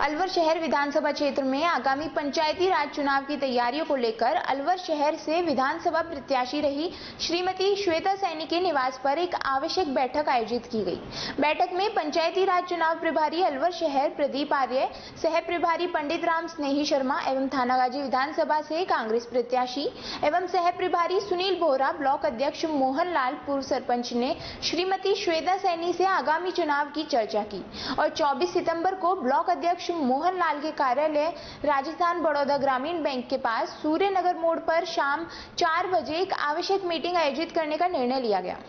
अलवर शहर विधानसभा क्षेत्र में आगामी पंचायती राज चुनाव की तैयारियों को लेकर अलवर शहर से विधानसभा प्रत्याशी रही श्रीमती श्वेता सैनी के निवास पर एक आवश्यक बैठक आयोजित की गई। बैठक में पंचायती राज चुनाव प्रभारी अलवर शहर प्रदीप आर्य, सह प्रभारी पंडित राम स्नेही शर्मा एवं थानागाजी विधानसभा से कांग्रेस प्रत्याशी एवं सह प्रभारी सुनील बोहरा, ब्लॉक अध्यक्ष मोहन लाल पूर्व सरपंच ने श्रीमती श्वेता सैनी से आगामी चुनाव की चर्चा की और 24 सितंबर को ब्लॉक अध्यक्ष मोहन लाल के कार्यालय राजस्थान बड़ौदा ग्रामीण बैंक के पास सूर्य नगर मोड़ पर शाम चार बजे एक आवश्यक मीटिंग आयोजित करने का निर्णय लिया गया।